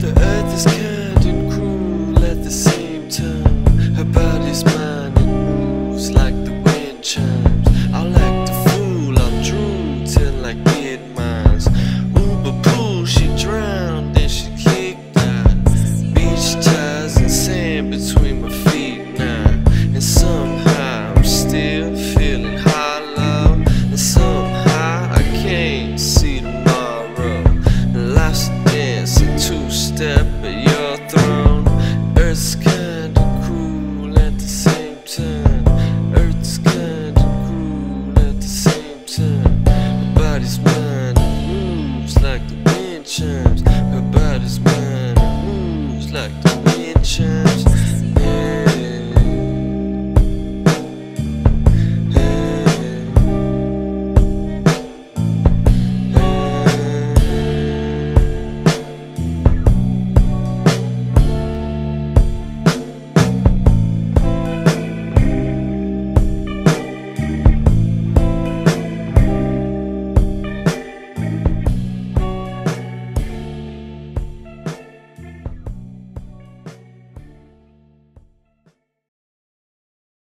The earth is kind and cruel at the same time. Her body's mine and moves like the wind chimes. I'll act fool, I'll drool till I get mine. like the wind chimes. Her body's mine.